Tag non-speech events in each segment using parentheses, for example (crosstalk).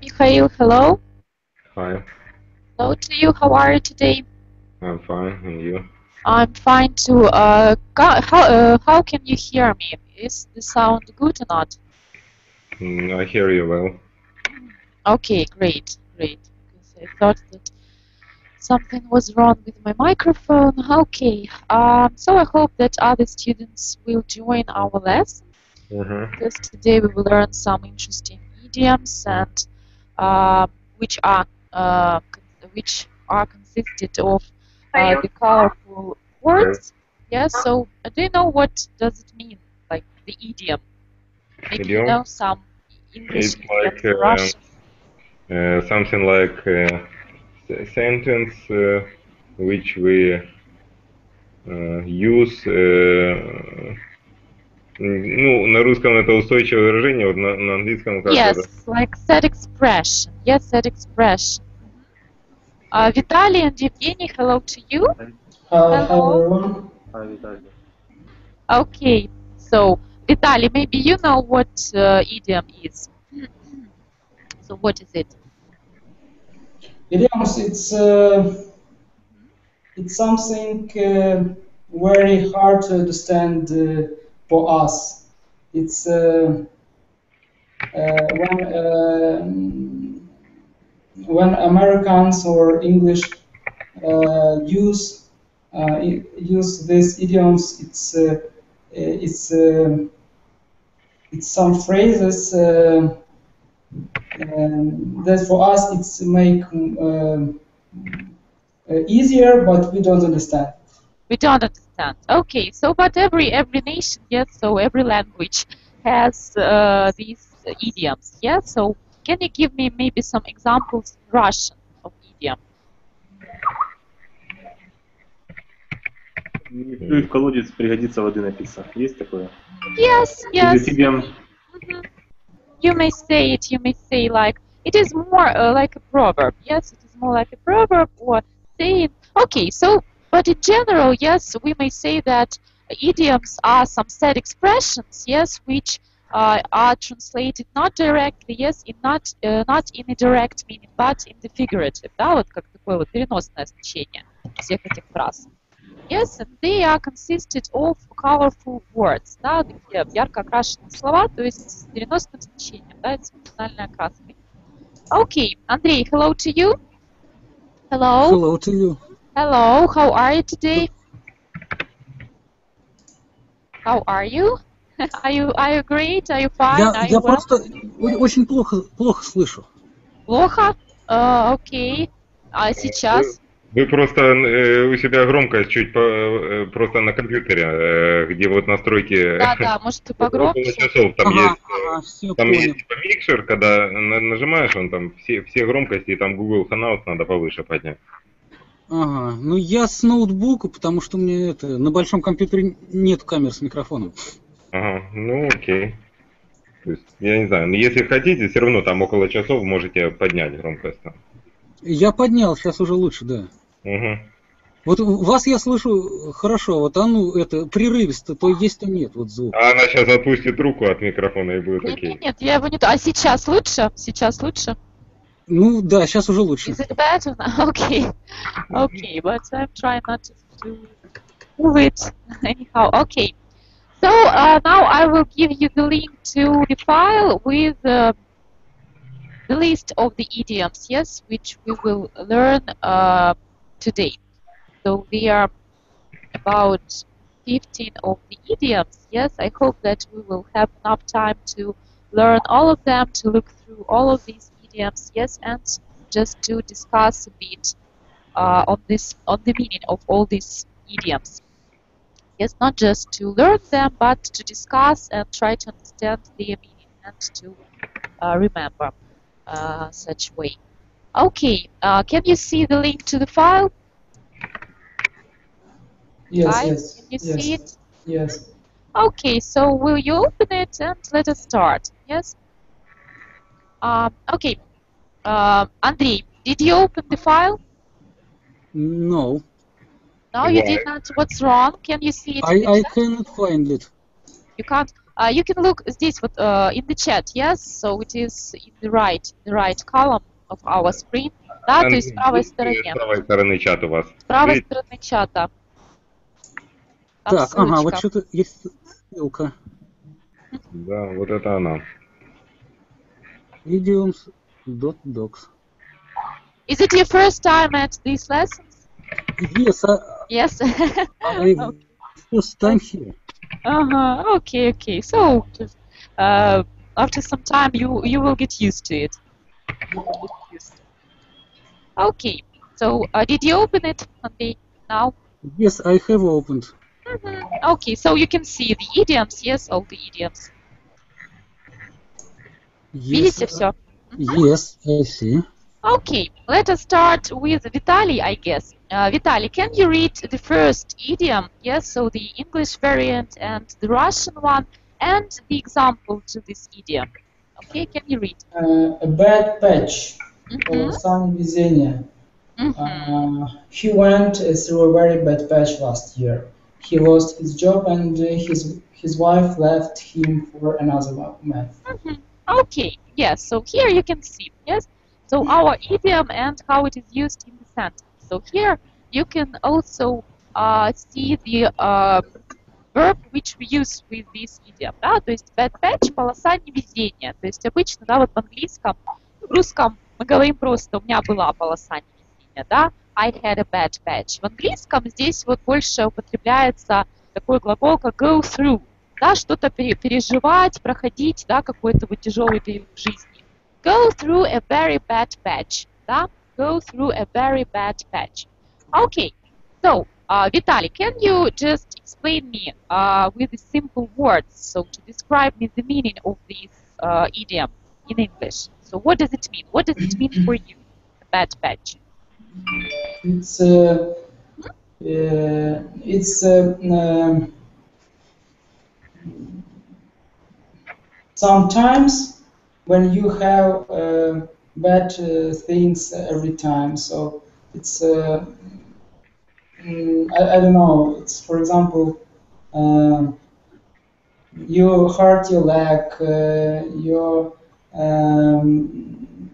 Mikhail, hello. Hi, Hello to you. How are you today? I'm fine, and you? I'm fine too. Uh, how, uh, how can you hear me? Is the sound good or not? Mm, I hear you well. Okay, great, great. Because I thought that something was wrong with my microphone. Okay. Um, so I hope that other students will join our lesson Mm-hmm. because today we will learn some interesting idioms and which are uh, which are consisted of uh, the colorful words. Yes. So uh, do you know what does it mean? Like the idiom. Maybe you Idiom? know some English It's like, uh, Russian. Uh, something like uh, s- sentence uh, which we uh, use. uh, м, ну, на русском это устойчивое выражение, вот на, на английском как Yes, это? like set expression. Yes, set expression. Uh, Vitaly and Evgeny, hello to you. Hi, hi Hello. everyone. Okay, so Vitaly, maybe you know what uh, idiom is. so what is it? Idioms, it's uh, it's something uh, very hard to understand uh, for us. It's uh, uh, when um when Americans or English uh, use uh, use these idioms. It's uh, it's it's some phrases. Uh, um, that for us it's make um, uh, easier, but we don't understand We don't understand. Okay, so but every every nation, yes, so every language has uh, these idioms, yes. So can you give me maybe some examples in Russian of idiom? Не плюй в колодец, пригодится воды напиться. Есть такое? Yes, Is yes. it idiom? Mhm. You may say it. You may say like it is more uh, like a proverb. Yes, it is more like a proverb or saying. Okay, so but in general, yes, we may say that idioms are some set expressions. Yes, which uh, are translated not directly, yes, in not uh, not in a direct meaning, but in the figurative. Да, вот как такое вот переносное значение всех этих фраз. Yes, and they are consisted of colorful words, да, такие ярко окрашенные слова, то есть с переносным значением, да, с эмоциональной окраской. Okay, Андрей, hello to you. Hello. Hello to you. Hello, how are you today? How are you? (laughs) Are you are you great? Are you fine? Я, Are you я well? просто очень плохо, плохо слышу. Плохо? Э, Окей. А сейчас? Вы просто э, у себя громкость чуть по- э, просто на компьютере, э, где вот настройки. Да, да, (laughs) может ты погромче? часов там Ага, есть. ага, все Там понял. есть типа микшер, когда на- нажимаешь, он там все, все громкости, и там Google Hangouts надо повыше поднять. Ага, ну я с ноутбука, потому что у меня это на большом компьютере нет камер с микрофоном. Ага, ну окей. То есть, я не знаю, но если хотите, все равно там около часов можете поднять громкость. там. Я поднял, сейчас уже лучше, да. Мгм. Вот у- вас я слышу хорошо, вот а ну это прерывисто, то есть, то нет, вот звук. А она сейчас отпустит руку от микрофона и будет Нет, окей. нет, нет, я его не... то- А сейчас лучше? Сейчас лучше? Ну да, сейчас уже лучше. Is it better now? (laughs) Okay. Okay, but I'm trying not to to move it anyhow. Okay. So uh, now I will give you the link to the file with uh, the list of the idioms, yes, which we will learn uh, today. So there are about 15 of the idioms, yes. I hope that we will have enough time to learn all of them, to look through all of these yes, and just to discuss a bit uh, on this on the meaning of all these idioms. Yes, not just to learn them, but to discuss and try to understand their meaning and to uh, remember uh, such way. Okay, uh, can you see the link to the file? Yes, Guys, yes, can you yes, see it? yes. Okay, so will you open it and let us start? Yes. Um, okay. Um Andrei, did you open the file? No, No, you Why? did not. What's wrong? Can you see it? in I, the I chat? cannot find it. You can't. Uh, you can look здесь вот uh, in the chat, yes? So it is in the right, the right column of our screen. Да, то есть в правой Есть, э, стороне. С правой стороны чат у вас. С правой Видите? стороны чата. Там Так, ага, вот ссылочка. что-то есть ссылка. Да, вот это она. Idioms.docs. Is it your first time at these lessons? Yes, I, Yes. (laughs) I first time here. uh-huh. Okay, okay. So just, uh, after some time, you you will get used to it. You will get used to it. Okay. So uh, did you open it, Andy? Now. Yes, I have opened. Mhm. Okay. So you can see the idioms. Yes, all the idioms. Yes, Видите все? Mm-hmm. Yes, I see. Okay, let us start with Vitali, I guess. Uh, Vitali, can you read the first idiom? Yes, so the English variant and the Russian one, and the example to this idiom. Okay, can you read? Uh, a bad patch mm -hmm. or some Mm -hmm. uh, he went uh, through a very bad patch last year. He lost his job and uh, his his wife left him for another man. Mm -hmm. Okay, yes, so here you can see, yes, so our idiom and how it is used in the sentence. So here you can also uh, see the uh, verb which we use with this idiom, да, то есть bad patch, полоса невезения. То есть обычно, да, вот в английском, в русском мы говорим просто у меня была полоса невезения, да, I had a bad patch. В английском здесь вот больше употребляется такой глагол, как go through, да, что-то пере- переживать, проходить, да, какой-то вот тяжелый период в жизни. Go through a very bad patch, да, go through a very bad patch. Okay, so uh, Vitaly, can you just explain me uh, with simple words, so to describe me the meaning of this uh, idiom in English? So what does it mean? What does it mean for you, a bad patch? It's uh, uh, it's uh, um, sometimes when you have uh, bad uh, things every time. So it's uh, mm, I, I don't know. It's for example. Um, you hurt your leg, uh, you um,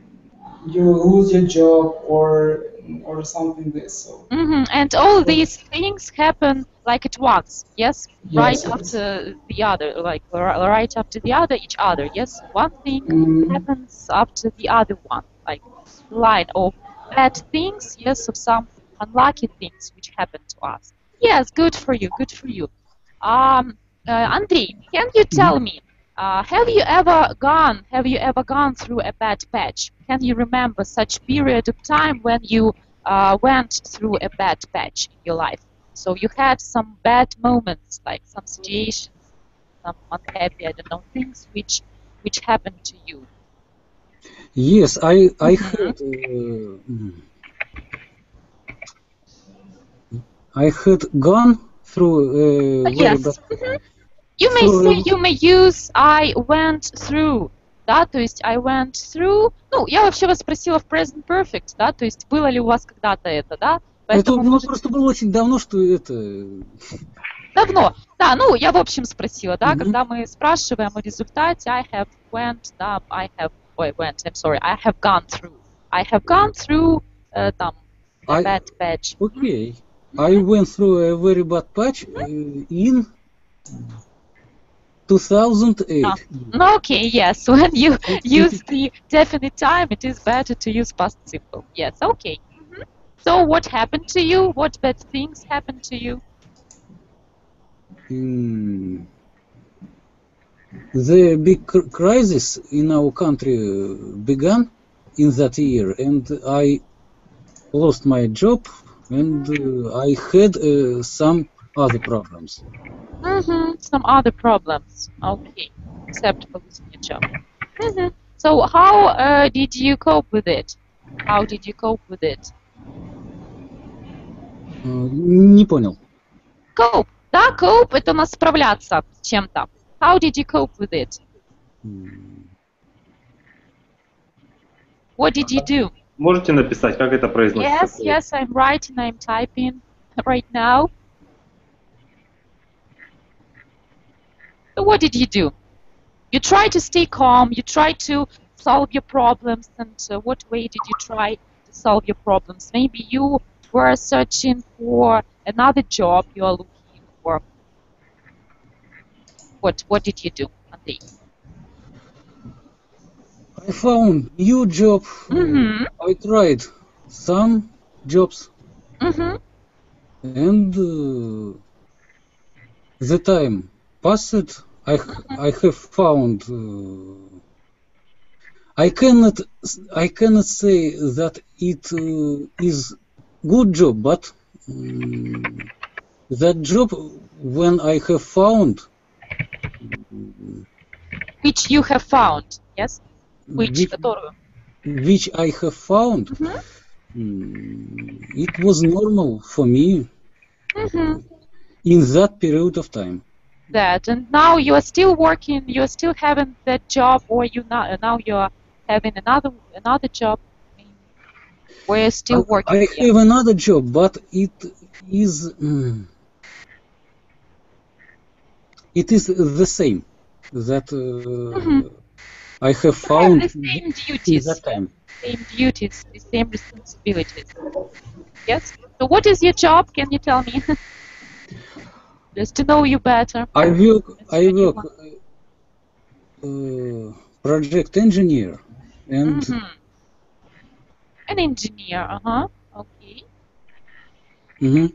you lose your job or or something this. So hmm And all these things happen like at once, yes? right Yes, yes. after the other, like right after the other, each other, yes? One thing Mm, happens after the other one, like line of bad things, yes, of some unlucky things which happen to us. Yes, good for you, good for you. Um, uh, Andrei, can you tell me, uh, have you ever gone, have you ever gone through a bad patch? Can you remember such period of time when you uh, went through a bad patch in your life? So you had some bad moments, like some situations, some unhappy, I don't know, things which which happened to you. Yes, I I Mhm. had uh, I had gone through uh, very Yes. You may say, you may use I went through, да, то есть I went through. Ну, я вообще вас спросила в present perfect, да, то есть было ли у вас когда-то это, да? Это Поэтому ну, можете- просто было очень давно, что это (laughs) давно. Да, ну, я в общем спросила, да, Мгм. когда мы спрашиваем о результате, I have went, да, I have, ой, went, I'm sorry, I have gone through. I have gone through, э, там, a I- bad patch. Okay. I went through a very bad patch uh, in 2008. Ah. No, okay, yes. (laughs) When you use the definite time, it is better to use past simple. Yes, okay. Mhm. So, what happened to you? What bad things happened to you? Mm. The big cr- crisis in our country began in that year, and I lost my job, and uh, I had uh, some other problems. Mm-hmm. Some other problems. Okay, except for losing your job. hmm So, how uh, did you cope with it? How did you cope with it? Uh, Не понял. Cope. Да, cope – это у нас справляться с чем-то. How did you cope with it? М, What did you do? Можете написать, как это произносится? Yes, yes, I'm writing, I'm typing right now. What did you do? You try to stay calm. You try to solve your problems. And uh, what way did you try to solve your problems? Maybe you were searching for another job. You are looking for. What What did you do, Andrei? I found new job. Mm-hmm. I tried some jobs, Mm-hmm. and uh, the time passed, I, I have found. Uh, I cannot I cannot say that it uh, is good job, but um, that job when I have found which you have found, yes, which which, which I have found, mm-hmm. mm -hmm. it was normal for me mm -hmm. in that period of time. That and now you are still working. You are still having that job, or you now now you are having another another job. Where you're still I- working. I have another job, but it is mm, it is the same that uh, Mhm. I have You have found the same duties, that time. same duties, the same responsibilities. Yes. So what is your job? Can you tell me? (laughs) Just to know you better. I work I work uh, project engineer and Mhm. An engineer. Uh huh. Okay. Mhm.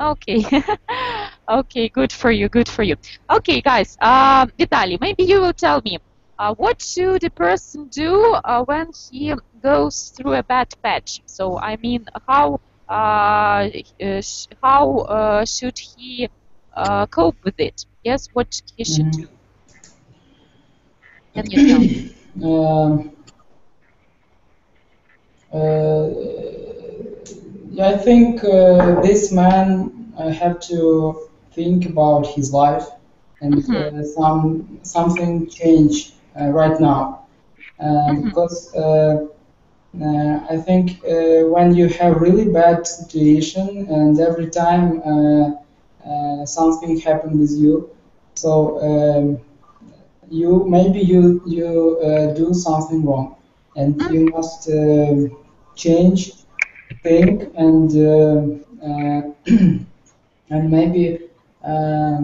Okay. (laughs) okay, good for you, good for you. Okay, guys, um, Vitaly, maybe you will tell me uh, what should a person do uh, when he goes through a bad patch? So, I mean, how how uh, should he uh, cope with it? Yes, what he should Mhm. do? Can you tell me? (coughs) Um, uh, yeah, I think uh, this man uh, have to think about his life and uh, some something change uh, right now uh, Mhm. because uh, uh, I think uh, when you have really bad situation and every time uh, uh, something happen with you, so um, you maybe you you uh, do something wrong. And you must uh, change think and uh, uh, (clears throat) and maybe uh,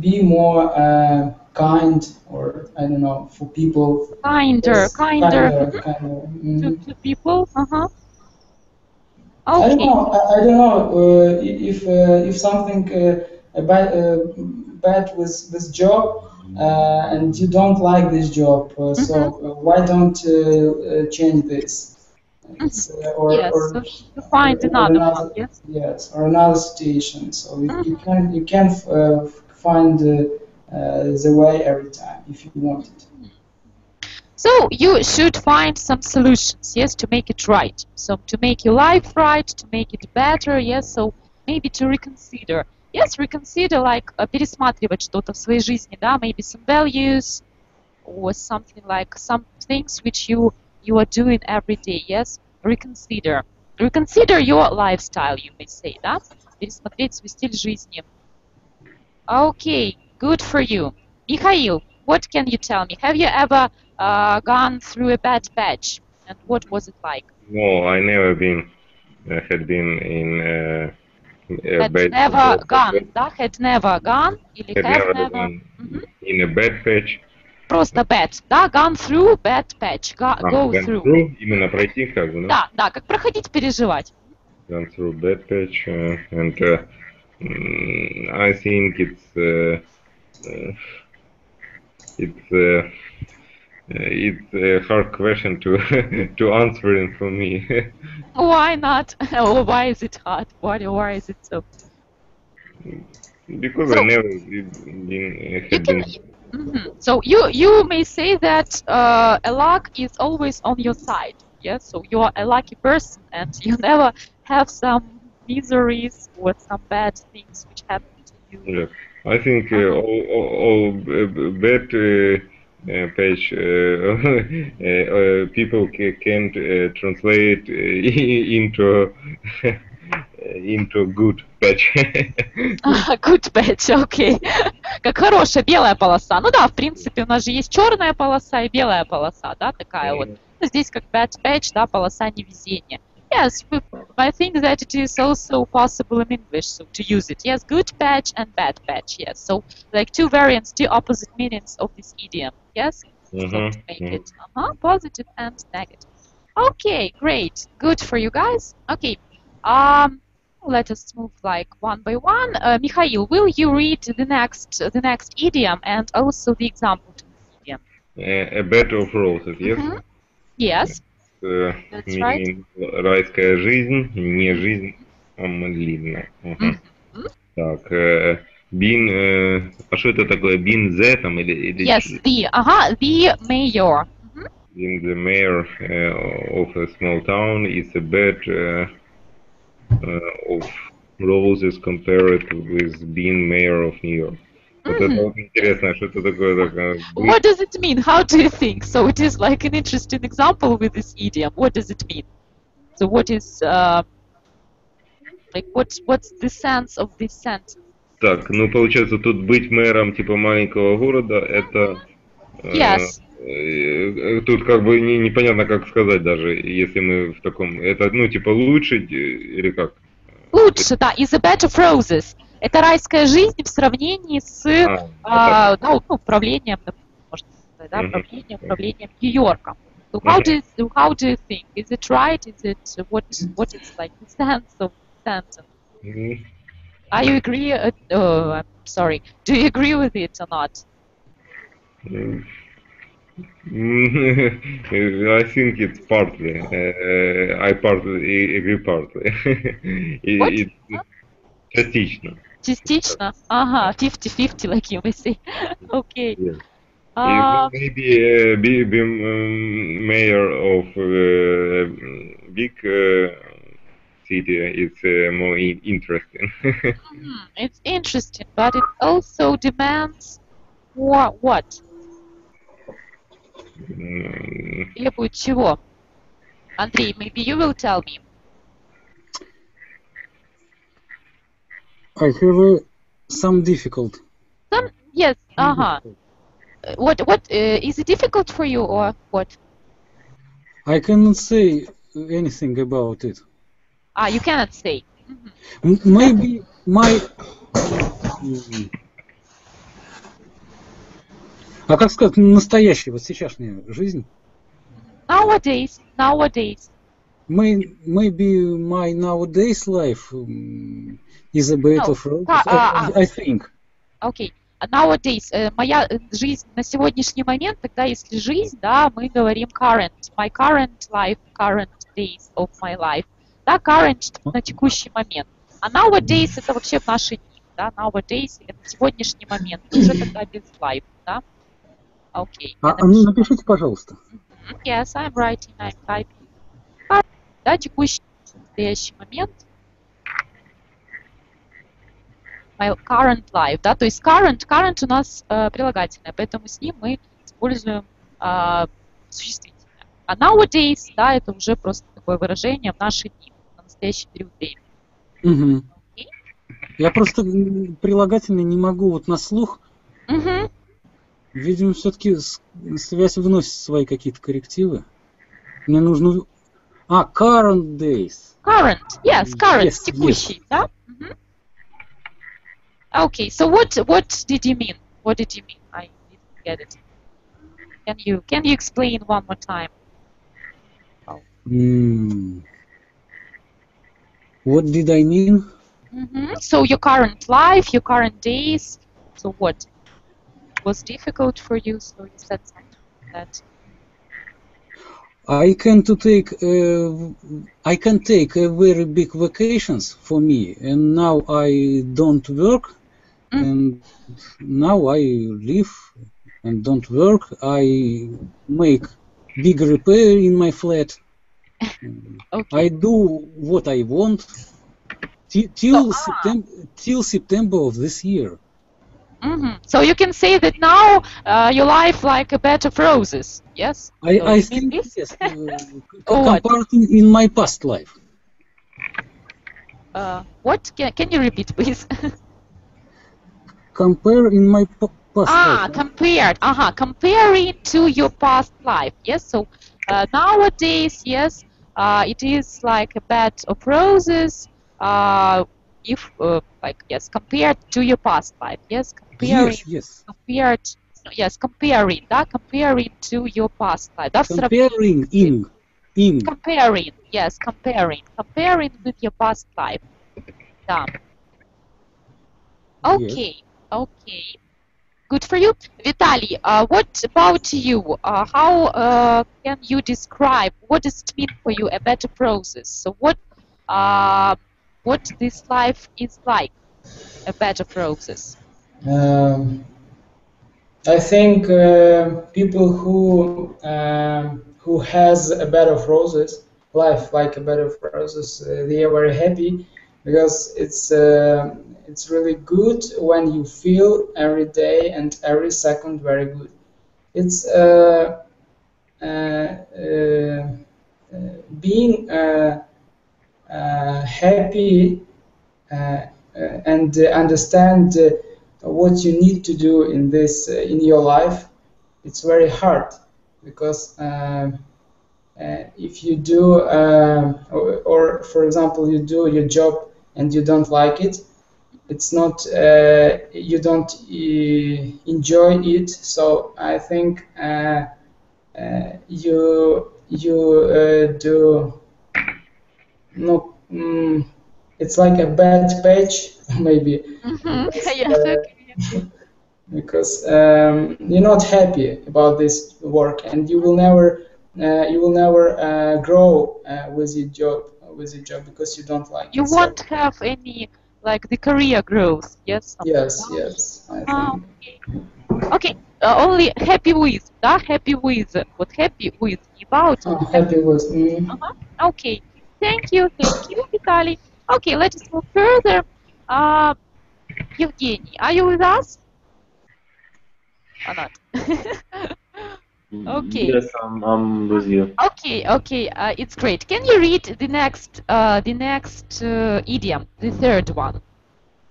be more uh, kind or I don't know for people Kinder, kinder kinder, kinder. Mhm. to, to people. Uh huh. I don't know. I, I don't know uh, if uh, if something uh, bad uh, bad with this job uh, and you don't like this job, uh, so uh, why don't uh, uh, change this? Uh, or, yes, or, so find or another another- one. Yes. yes, or another situation. So you, you Mhm. can you can uh, find the way every time if you want it. So you should find some solutions, yes, to make it right. So to make your life right, to make it better, yes. So maybe to reconsider, yes, reconsider like uh, пересматривать что-то в своей жизни, да, maybe some values or something like some things which you you are doing every day, yes. Reconsider, reconsider your lifestyle, you may say, да. Пересмотреть свой стиль жизни. Okay, good for you. Mikhail, what can you tell me? Have you ever uh, gone through a bad patch? And what was it like? No, I never been uh, had been in uh, a Had bad never bad- gone, да? Had never gone или Had have never never? been Мгм. in a bad patch. Просто bad, да? Gone through bad patch, go, А, go went through. through, именно пройти как бы, да? Да, да, как проходить, переживать. Gone through bad patch uh, and uh, mm, I think it's uh, uh, it's uh, uh, it's a hard question to (laughs) to answer it for me. (laughs) Why not? (laughs) why is it hard? Why, why is it so? because So- I never been You can, been Mhm. So you you may say that uh, a luck is always on your side. Yes, so you are a lucky person, and you never have some miseries or some bad things which happen to you. Yes, I think uh, Uh-huh. all, all, all uh, bad uh, page uh, (laughs) uh, uh, people ca- can't uh, translate (laughs) into (laughs) into good patch. Good patch, окей. Как хорошая белая полоса. Ну да, в принципе, у нас же есть черная полоса и белая полоса, да, такая вот. Ну, Здесь как bad patch, да, полоса невезения. Yes, I think that it is also possible in English so to use it. Yes, good patch and bad patch. Yes, so like two variants, two opposite meanings of this idiom. Yes, so Mhm, to make mhm. it uh-huh, positive and negative. Okay, great, good for you guys. Okay, um, let us move like one by one. Uh, Mikhail, will you read the next the next idiom and also the example to this idiom? Uh, a bed of roses, yes? Mhm. Yes. Э, right. Райская жизнь, не жизнь, а малина. Ага. Мгм. Так, э, бин, э, а что это такое? Бин Зе там или, или Yes, the uh-huh, the mayor. Mhm. being the mayor uh, of a small town is a bed uh, uh, of roses compared with being mayor of New York. Вот это вот интересно, что это такое такое? What does it mean? How do you think? So it is like an interesting example with this idiom. What does it mean? So what is uh, like what what's the sense of this sentence? Так, ну получается тут быть мэром типа маленького города, это э, Yes. э, тут как бы не- непонятно как сказать даже, если мы в таком, это ну типа лучше э, или как? Лучше, да, is a of roses. Это райская жизнь в сравнении с А, а, ну, ну, управлением, можно сказать, да, управлением, управлением Нью-Йорком. So how do you, how do you think? Is it right? Is it what what is like the sense of sentence? Мгм. Are you agree? Uh, oh, I'm sorry. Do you agree with it or not? Mm. I think it's partly. Uh, I partly agree partly. И- What? и- частично. Частично. Ага, 50-50, like you may say. (laughs) Okay. Yes. А, И maybe uh, be, be um, mayor of uh, big uh, city is uh, more in- interesting. (laughs) hmm, it's interesting, but it also demands more what? М, Требует чего? Андрей, maybe you will tell me. I have uh, some difficult. Some, yes. Uh, What, what, uh, is it difficult for you or what? I cannot say anything about it. Ah, you cannot say. M- maybe my... А как сказать, настоящая, вот сейчасшняя жизнь? Nowadays, nowadays. May, maybe my nowadays life um, is a bit No, of а- а- I, I think. А Nowadays, э, моя э, жизнь на сегодняшний момент, тогда если жизнь, да, мы говорим current. My current life, current days of my life. Да, current на текущий момент. А nowadays это вообще наши дни, да, nowadays на сегодняшний момент. Уже тогда без life, да. Окей. А, я а ну, напишу. напишите, пожалуйста. Yes, I'm writing, I'm typing. Да, текущий, настоящий момент. My current life, да, то есть current, current у нас э, прилагательное, поэтому с ним мы используем э, существительное. А nowadays, да, это уже просто такое выражение в наши дни, на настоящий период времени. Мгм. Я просто м, прилагательно не могу вот на слух. Мгм. Видимо, все-таки связь вносит свои какие-то коррективы. Мне нужно... А, current days. Current, yes, current, Yes, текущий, да? Мгм. Okay, so what what did you mean? What did you mean? I didn't get it. Can you can you explain one more time? М. What did I mean? hmm So your current life, your current days. So what was difficult for you? So you said something that. I can to take uh, I can take a very big vacations for me, and now I don't work, Mm. and now I live and don't work. I make big repair in my flat. (laughs) Okay. I do what I want ti- till So, ah. September till September of this year. Hmm So you can say that now uh, your life like a bed of roses. Yes. I, So I think this? yes, uh, (laughs) Or what? compared in, in my past life. uh, what? Can, can you repeat, please? (laughs) Compare in my p- past life. ah, life. compared. Uh-huh. Comparing to your past life. Yes. So uh, nowadays, yes, uh, it is like a bed of roses if uh, like yes compared to your past life yes comparing yes, yes. compared yes comparing that comparing to your past life that's comparing in in comparing yes comparing comparing with your past life. Yeah okay yes. okay good for you. Vitaly uh, what about you? Uh, how uh, can you describe what does it mean for you a bed of roses? So what uh, what this life is like, a bed of roses? Um, I think uh, people who um, who has a bed of roses, life like a bed of roses, uh, they are very happy because it's uh, it's really good when you feel every day and every second very good. It's uh, uh, uh, uh, being uh, uh, happy uh, uh, and uh, understand uh, what you need to do in this uh, in your life. It's very hard because um, uh, if you do, um, or, or for example, you do your job and you don't like it, it's not uh, you don't uh, enjoy it. So I think uh, uh, you you uh, do no. Mm, it's like a bad page, (laughs) maybe Mm-hmm. Because, (laughs) yes, uh, okay. (laughs) because um, you're not happy about this work and you will never uh, you will never uh, grow uh, with your job with your job because you don't like You it. Won't have any like the career growth, yes? yes like yes Ah, okay. Okay, uh, only happy with, not Happy with. What happy with? About. I'm happy with mm, Uh-huh. Okay. Thank you, thank you, Vitaly. Okay, let us move further. Uh, Evgeny, are you with us? Or not? (laughs) Okay. Yes, I'm, I'm with you. okay, okay, uh, it's great. Can you read the next, uh, the next uh, idiom, the third one?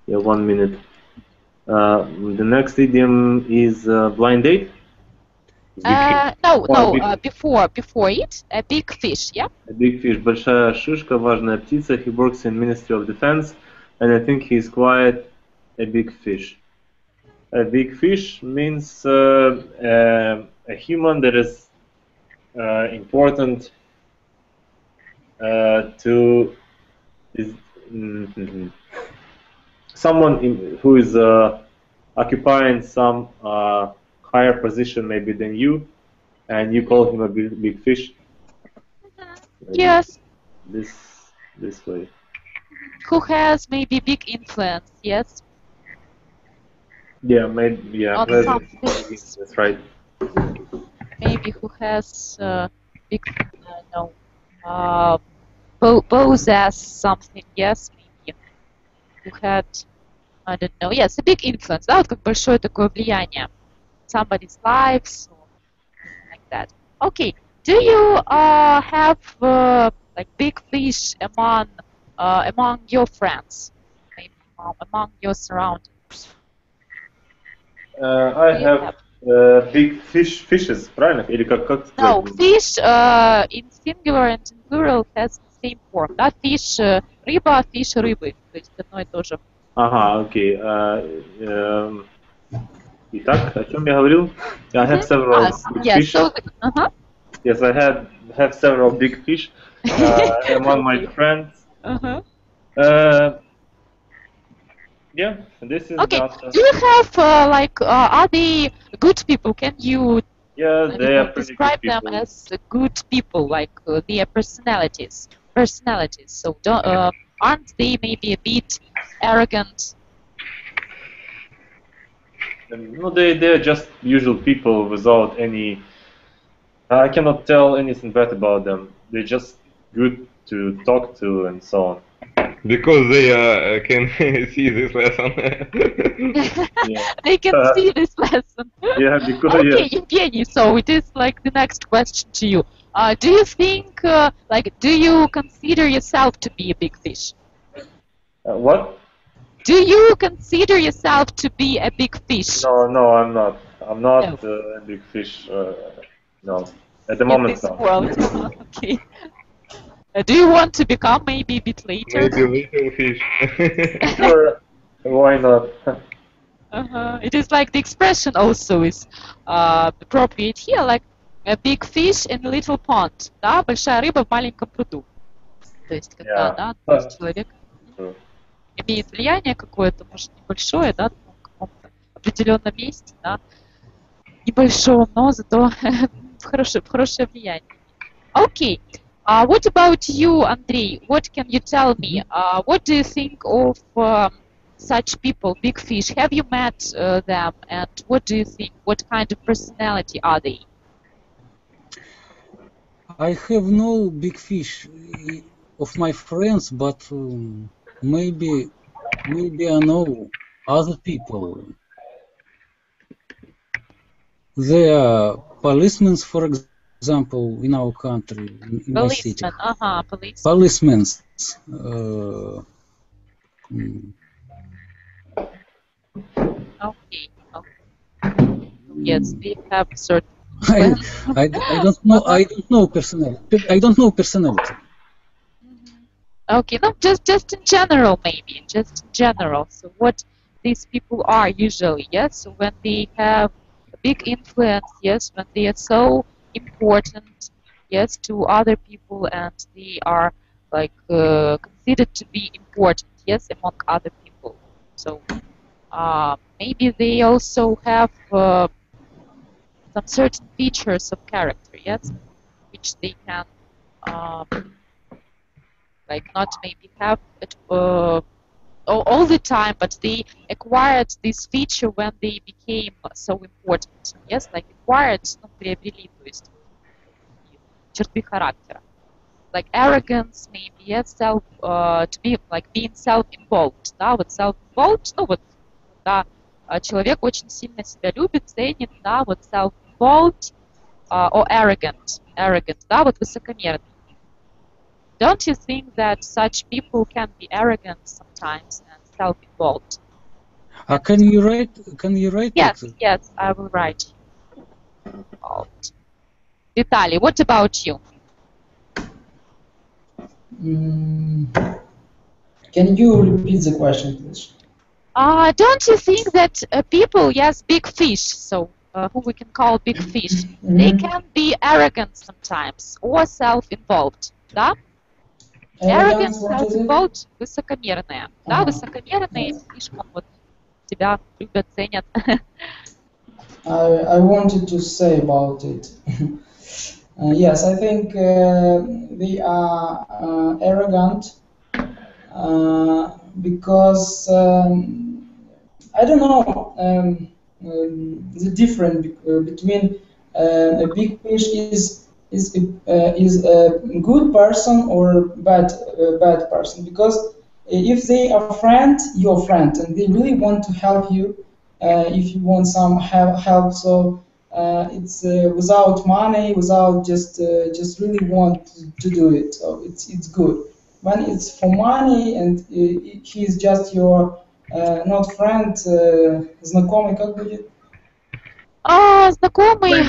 Yeah, one minute. Uh, the next idiom is uh, blind date. Uh, no, Or no, big- uh, before, before it, a big fish, yeah? A big fish, большая шишка, важная птица. He works in Ministry of Defense, and I think he's quite a big fish. A big fish means uh, uh, a human that is uh, important uh, to is mhm. someone in, who is uh, occupying some uh, higher position maybe than you, and you call him a big, big fish. Maybe Yes, This this way. who has maybe big influence, yes? Yeah, maybe yeah. On that's- some things. That's right. maybe who has uh, big, uh, no, uh, po- possess something, yes, maybe, who had, I don't know, yes, a big influence, да, вот как большое такое влияние, somebody's lives, or something like that. Okay, do you uh, have uh, like big fish among uh, among your friends, maybe um, among your surroundings? Uh, I Do you have uh, big fish fishes, правильно? Или как как No, сказать? fish uh, in singular and in plural has the same form. Да, fish uh, рыба, fish рыбы. То есть одно и то же. Ага, окей. А, эм, Итак, о чем я говорил? I have several Ah, big yes, fish. so, uh-huh, Yes, I had have several big fish uh, among my Okay. (laughs) friends. uh-huh. Uh, yeah, this is Okay, the answer. do you have uh, like, uh, are they good people? Can you Yeah, I don't they know, are pretty describe good them people. as good people, like uh, their personalities? Personalities. So, don't, uh, aren't they maybe a bit arrogant? no, they they're just usual people without any. I cannot tell anything bad about them. They're just good to talk to and so on. Because they uh, can (laughs) see this lesson. (laughs) Yeah, they can Uh, see this lesson. yeah because Okay, yeah. Evgeny, so it is like the next question to you. Uh, do you think, uh, like, do you consider yourself to be a big fish? Uh, what? Do you consider yourself to be a big fish? No, no, I'm not. I'm not No. uh, a big fish. Uh, no, at the in moment, this no. world. (laughs) okay. Uh, do you want to become maybe a bit later? Maybe little fish. (laughs) Sure. Why not? Uh-huh. It is like the expression also is uh, appropriate here, like a big fish in a little pond, да, большая рыба в маленьком пруду. То есть, когда, Yeah. да, то есть человек True. Имеет влияние какое-то, может, небольшое, да, в каком-то определенном месте, да, небольшом, но зато хорошее, хорошее влияние. Okay. Uh, what about you, Andrei? What can you tell me? Uh, what do you think of um, such people, big fish? Have you met uh, them, and what do you think? What kind of personality are they? I have no big fish eh, of my friends, but um, maybe maybe I know other people. They are policemen, for example, in our country, in in my city. Policeman. Uh-huh, policeman. Policemen. Uh, mm, Okay. okay. Yes, we have certain. I, (laughs) I, I don't know I don't know personality. I don't know personality. Okay, no, just just in general, maybe, just in general. So what these people are usually, yes. So when they have a big influence, yes, when they are so important, yes, to other people, and they are like uh, considered to be important, yes, among other people. So uh, maybe they also have uh, some certain features of character, yes, which they can. Um, like not maybe have it uh, all, all the time, but they acquired this feature when they became so important. Yes, like acquired, ну, приобрели, то есть черты характера. Like arrogance, maybe, yes, self, uh, to be like being self-involved, да, вот self-involved, ну вот, да, а, человек очень сильно себя любит, ценит, да, вот self-involved, uh, or arrogant, arrogant, да, вот высокомерный. Don't you think that such people can be arrogant sometimes and self-involved? Uh, can you write? Can you write Yes, it? yes, I will write. Involved. Vitaly, what about you? Mm, can you repeat the question, please? Uh, don't you think that uh, people, yes, big fish, so uh, who we can call big fish, they Mhm. can be arrogant sometimes or self-involved, да? Arrogant, Arrogance, what is it? self-involved, высокомерные, да, Ага. высокомерные, слишком вот тебя любят, ценят. (laughs) I, I wanted to say about it. (laughs) Uh, yes, I think uh, they are uh, arrogant uh, because um, I don't know um, um, the difference be- uh, between uh, a big fish is is uh, is a good person or bad uh, bad person because if they are friend, your friend, and they really want to help you, uh, if you want some help, help so uh, it's uh, without money, without just uh, just really want to do it. So it's it's good. When it's for money and uh, he's just your uh, not friend, uh, знакомый, как будет? А, знакомый,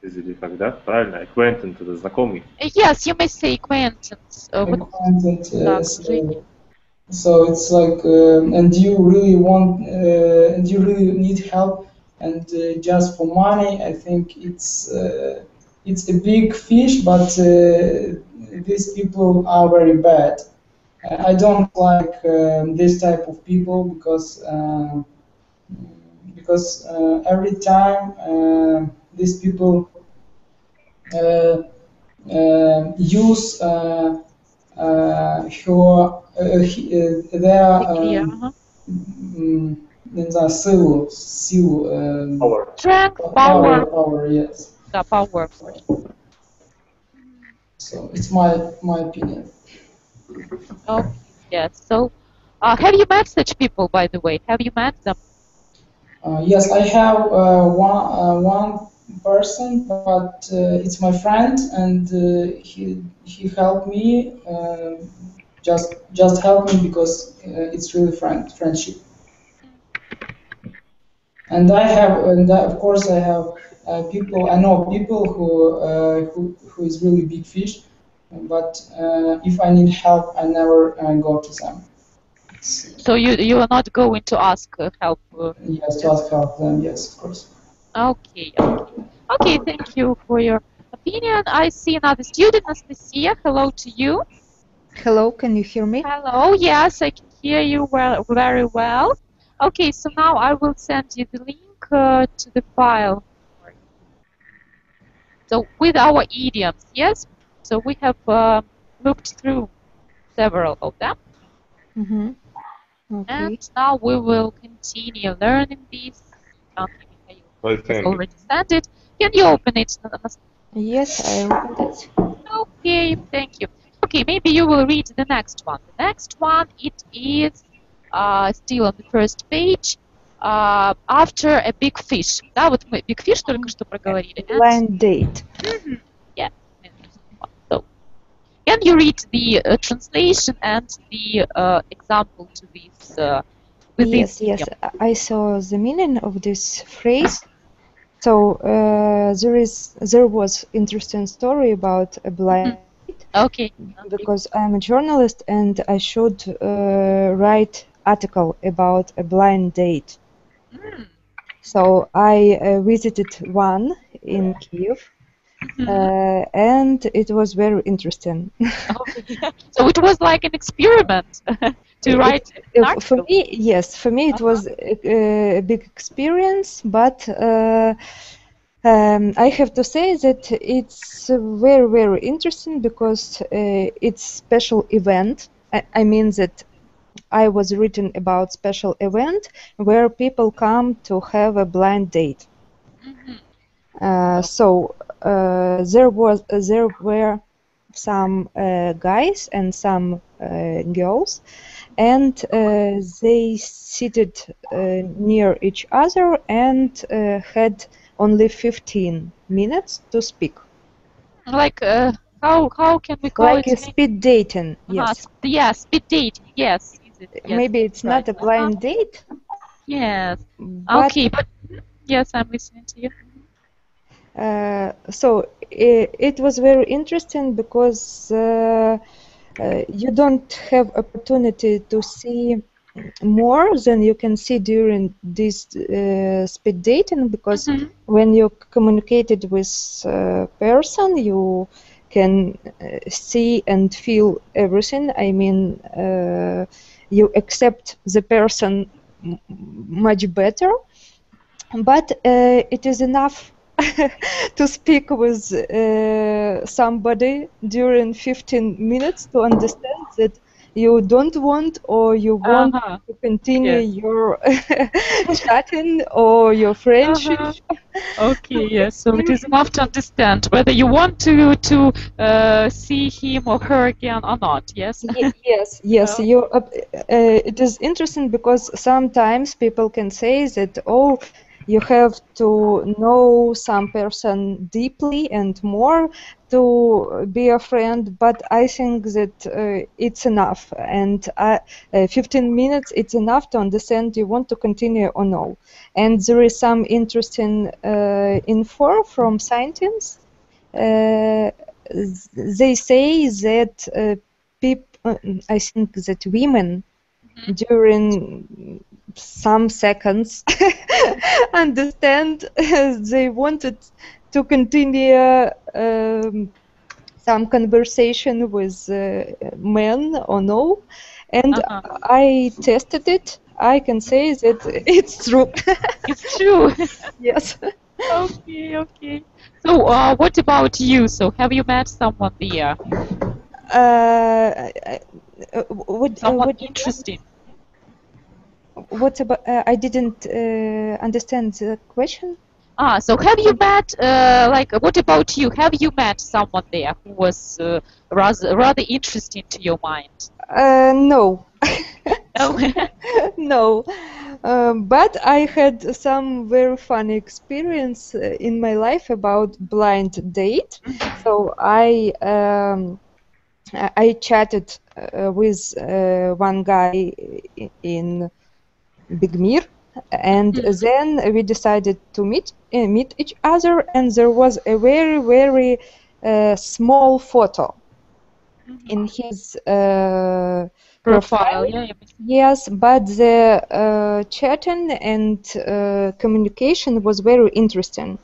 а, а, Или как, да? Правильно, acquaintance это знакомый. yes, you may say acquaintance. uh, вот, Acquaintance, uh, да, so- окружение. So it's like, uh, and you really want, uh, and you really need help, and uh, just for money, I think it's uh, it's a big fish, but uh, these people are very bad. Uh, I don't like um, this type of people because uh, because uh, every time uh, these people uh, uh, use uh, uh, her, uh, he- uh, their Такие, um, ага. м, не знаю, силу, силу, um, Power. Strength, power, power, power, yes. да, power. So it's my my opinion. Oh, yes. So, uh, have you met such people, by the way? Have you met them? Uh, yes, I have uh, one uh, one person, but uh, it's my friend, and uh, he he helped me. Uh, just just help me because uh, it's really friend friendship. And I have, and I, of course, I have uh, people. I know people who uh, who who is really big fish, but uh, if I need help, I never uh, go to them. So you you are not going to ask uh, help. Uh, Yes, to ask help them. Yes, of course. okay, okay, okay. Thank you for your opinion. I see another student, Anastasia. Hello to you. Hello, can you hear me? Hello. Yes, I can hear you well, very well. Okay, so now I will send you the link uh, to the file. So with our idioms, yes. So we have uh, looked through several of them. Mm-hmm. Okay. And now we will continue learning this. Something I already sent it. Can you open it? Anastasia? Yes, I opened it. Okay, thank you. Okay, maybe you will read the next one. The next one, it is uh, still on the first page. Uh, after a big fish. Да, вот мы big fish только что проговорили. and- Blind date. Mhm, Yeah. So, can you read the uh, translation and the uh, example to this? Uh, with Yes, this yes. idiom? I- I saw the meaning of this phrase. So uh, there is there was interesting story about a blind Okay. because I'm a journalist and I should uh, write article about a blind date. Mm. So I uh, visited one in Kiev, Mhm. uh, and it was very interesting. (laughs) So it was like an experiment (laughs) to It- write Uh, For me, yes, for me it was a, a big experience, but uh, um, I have to say that it's very, very interesting because uh, it's special event. I, I mean that I was written about special event where people come to have a blind date. Mhm. Uh, so uh, there was there were some uh, guys and some uh, girls, and uh, they seated uh, near each other and uh, had only 15 minutes to speak, Like uh, how how can we call like a it? speed dating. Uh-huh, Yes, sp- yeah, speed dating. Yes. It? Yes. maybe it's not a right. blind date, Yes. but okay, but yes, I'm listening to you. Uh, so i it was very interesting because uh, uh, you don't have opportunity to see more than you can see during this uh, speed dating because Mhm. when you communicated with a person you can uh, see and feel everything i mean uh, you accept the person m- much better but uh, it is enough (laughs) to speak with uh, somebody during 15 minutes to understand that you don't want or you want Uh-huh. to continue Yes. your (laughs) chatting or your friendship. Uh-huh. Okay, (laughs) yes. So it is enough to understand whether you want to to uh, see him or her again or not. Yes. Ye- yes, yes. Yeah. You. Uh, uh, it is interesting because sometimes people can say that oh, you have to know some person deeply and more to be a friend. But I think that uh, it's enough, and uh, uh, 15 minutes it's enough to understand you want to continue or no. And there is some interesting uh, info from scientists. Uh, they say that uh, people, I think that women during some seconds (laughs) understand (laughs) they wanted to continue um, some conversation with uh, men or no, and Uh-huh. I tested it. I can say that (laughs) it's true. It's true. yes. okay, okay. So, uh, what about you? So, have you met someone there? Uh, uh, what, uh, Someone what, interesting? What about? Uh, I didn't uh, understand the question. Ah, so have you met, uh, like, what about you? Have you met someone there who was uh, rather, rather interesting to your mind? Uh, no. (laughs) No? (laughs) no. Um, but I had some very funny experience uh, in my life about blind date. So I um, I chatted uh, with uh, one guy in Big Mir, and Mhm. then we decided to meet uh, meet each other, and there was a very very uh, small photo in his uh, Profile, yeah. yeah. Yes, but the uh, chatting and uh, communication was very interesting.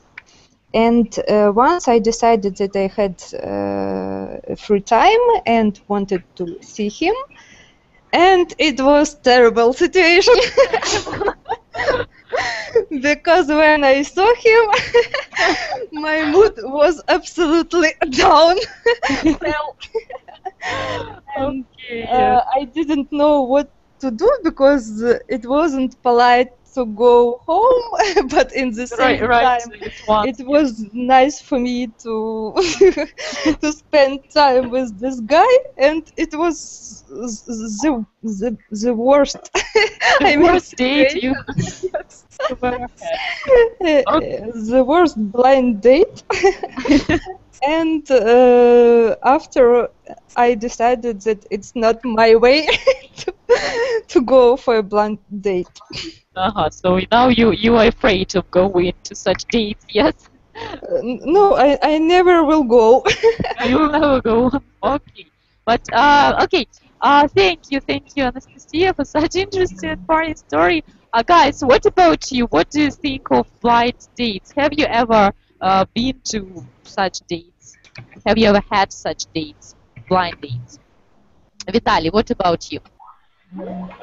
And uh, once I decided that I had uh, free time and wanted to see him, and it was terrible situation (laughs) because when I saw him, (laughs) my mood was absolutely down. (laughs) And Okay. uh, I didn't know what to do because it wasn't polite to go home, (laughs) but in the same right, right. time, It was. nice for me to (laughs) to spend time with this guy, and it was the the, the worst. (laughs) the I mean, worst date you you've ever had. Uh, (laughs) the worst blind date. (laughs) and uh, after I decided that it's not my way (laughs) to, to go for a blind date. Uh-huh. So now you you are afraid of going to such dates, yes? Uh, no, I, I never will go. you will never go. Okay. But uh okay. Uh thank you, thank you, Anastasia, for such interesting and funny story. Uh guys, what about you? What do you think of blind dates? Have you ever uh been to such dates? Have you ever had such dates? Blind dates? Vitaly, what about you?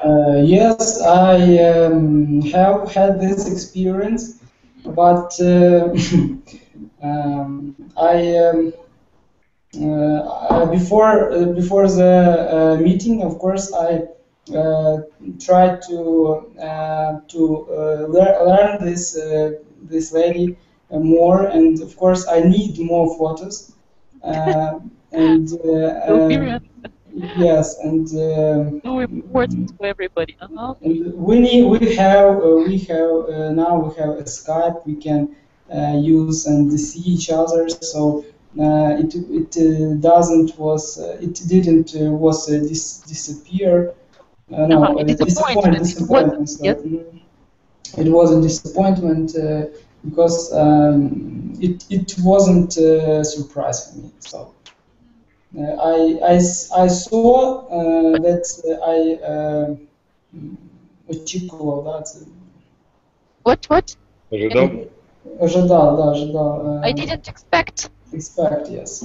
Uh, yes, I um, have had this experience, but uh, (laughs) um, I um, uh, before uh, before the meeting, of course, I uh, tried to uh, to uh, lear- learn this uh, this lady uh, more, and of course, I need more photos. Uh, (laughs) and uh, uh, yes, and. um So important for everybody. Uh-huh. and we need, we have uh, we have uh, now we have a Skype we can uh, use and see each other. So uh, it it uh, doesn't was uh, it didn't uh, was uh, dis- disappear. Uh, no, Uh-huh, uh, disappointment. disappointment. It so, was- mm, It was a disappointment uh, because um, it it wasn't a surprise for me. So. Uh, I, I, s- I saw uh, that uh, I uh, м, очікував, да, це What what? Ожидал? ожидав, да, ожидав. uh, I didn't expect. expect, yes.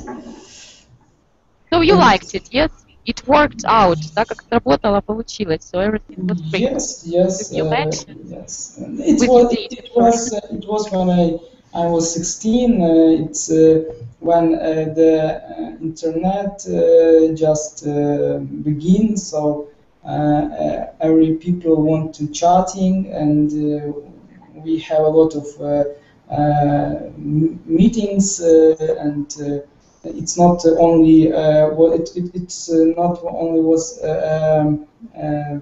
So you liked it, yes? It worked out. Так как сработало, получилось. So everything was great. Yes, yes, With your uh, match? yes. And It With was, your date, it was, uh, it was when I, I was 16. Uh, it's uh, when uh, the uh, internet uh, just uh, begins. So uh, uh, every people want to chatting, and uh, we have a lot of uh, uh, m- meetings, uh, and uh, it's not only uh, what it, it, it's uh, not only was. Uh, um,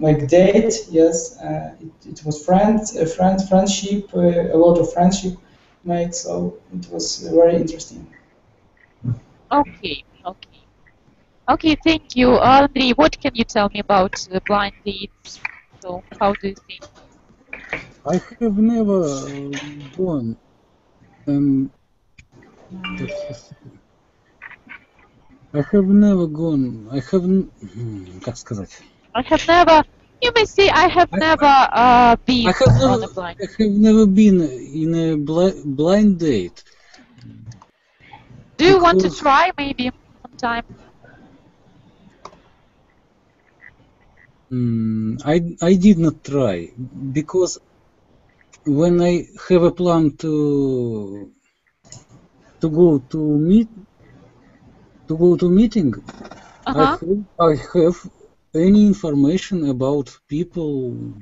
like date yes uh, it, it was friends a friend friendship uh, a lot of friendship made so it was uh, very interesting Okay, okay. Okay, thank you. Andrei, what can you tell me about the blind dates? So how do you think? I have never gone. Um, I have never gone. I haven't. hmm, Как сказать? I have never, you may say I have I- never uh, been I have on never. a blind. I have never been in a bli- blind date. Do you want to because- try maybe sometime? Mm, I I did not try because when I have a plan to to go to meet to go to meeting, I Uh-huh. have I have any information about people.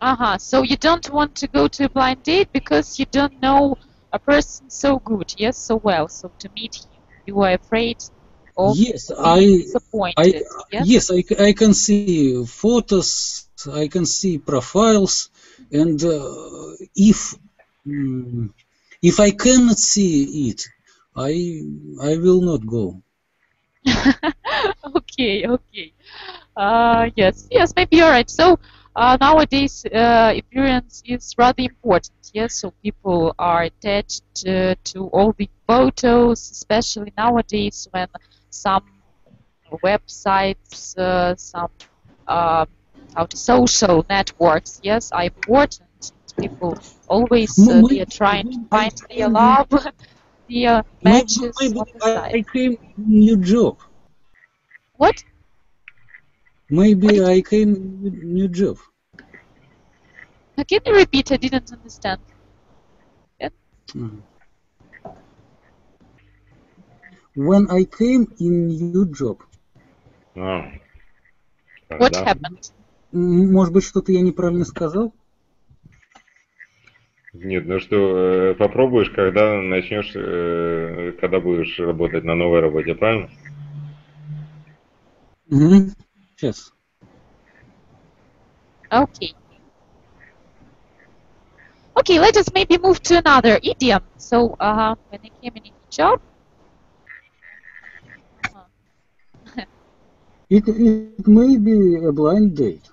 Uh-huh. So you don't want to go to a blind date because you don't know a person so good, yes, so well. So to meet him, you are afraid of Yes, being I disappointed. yes? yes I, I can see photos, I can see profiles, and uh, if mm, if I cannot see it, I I will not go. (laughs) okay, okay. Uh, yes, yes, maybe you're right. So uh, nowadays, uh, appearance is rather important. Yes, so people are attached uh, to all the photos, especially nowadays when some websites, uh, some uh, how to social networks, yes, are important People always uh, M- they are trying to find their love, (laughs) their matches Maybe on the I, site. I came new job. What? Maybe I came new job. Uh, Can you repeat? I didn't understand. Mhm. When I came in new job, А, What тогда- happened? м, может быть, что-то я неправильно сказал? Нет, ну что, э, попробуешь, когда начнешь, э, когда будешь работать на новой работе, правильно? Мгм. Сейчас. Okay. Okay, let us maybe move to another idiom. So, uh, when I came in new job, It, it may be a blind date.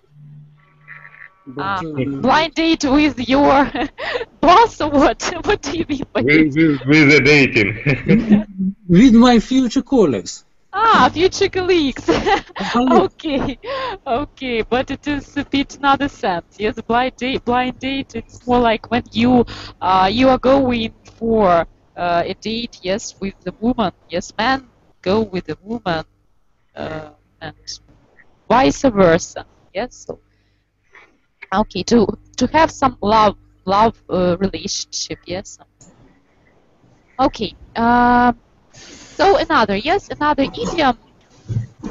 But, uh, blind date with your (laughs) boss or what? (laughs) What do you mean by With, with, with the dating. (laughs) with my future colleagues. Ah, future colleagues. Colleagues. okay, okay, but it is a bit another sense. Yes, blind date. Blind date. It's more like when you, uh, you are going for uh, a date. Yes, with the woman. Yes, man go with the woman, uh, and vice versa. Yes. So, okay, to to have some love love uh, relationship. Yes. Okay. Um. So another, yes, another idiom.